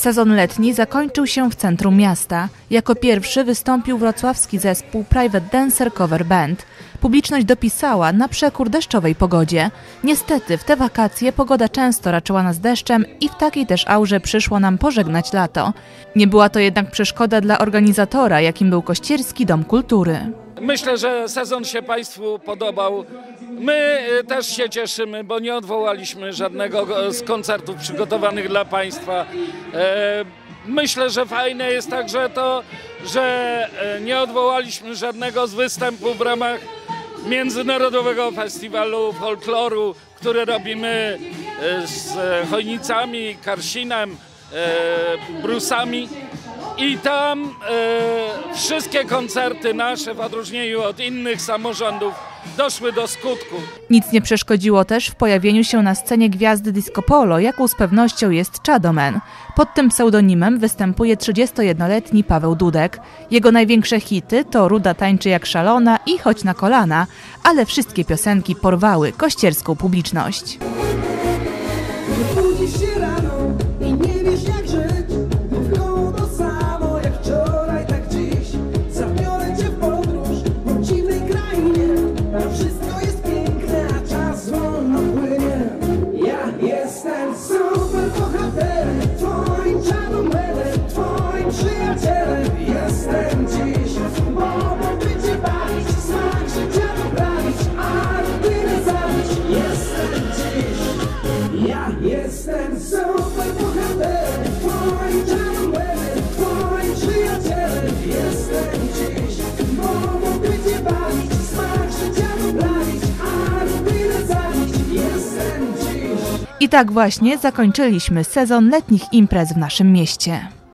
Sezon letni zakończył się w centrum miasta. Jako pierwszy wystąpił wrocławski zespół Private Dancer Cover Band. Publiczność dopisała na przekór deszczowej pogodzie. Niestety w te wakacje pogoda często raczyła nas deszczem i w takiej też aurze przyszło nam pożegnać lato. Nie była to jednak przeszkoda dla organizatora, jakim był Kościerski Dom Kultury. Myślę, że sezon się Państwu podobał. My y, też się cieszymy, bo nie odwołaliśmy żadnego go- z koncertów przygotowanych dla Państwa. E, Myślę, że fajne jest także to, że e, nie odwołaliśmy żadnego z występów w ramach Międzynarodowego Festiwalu Folkloru, który robimy e, z Chojnicami, Karsinem, Brusami. I tam e, wszystkie koncerty nasze, w odróżnieniu od innych samorządów, doszły do skutku. Nic nie przeszkodziło też w pojawieniu się na scenie gwiazdy disco polo, jaką z pewnością jest Chadoman. Pod tym pseudonimem występuje 31-letni Paweł Dudek. Jego największe hity to Ruda tańczy jak szalona i Chodź na kolana, ale wszystkie piosenki porwały kościerską publiczność. Budzisz się rano i nie jestem super bohaterem, twoim czarnomedem, twoim przyjacielem. Jestem dziś, bo mogę cię bawić, smak życia poprawić, a rutynę zabić. Jestem dziś I tak właśnie zakończyliśmy sezon letnich imprez w naszym mieście.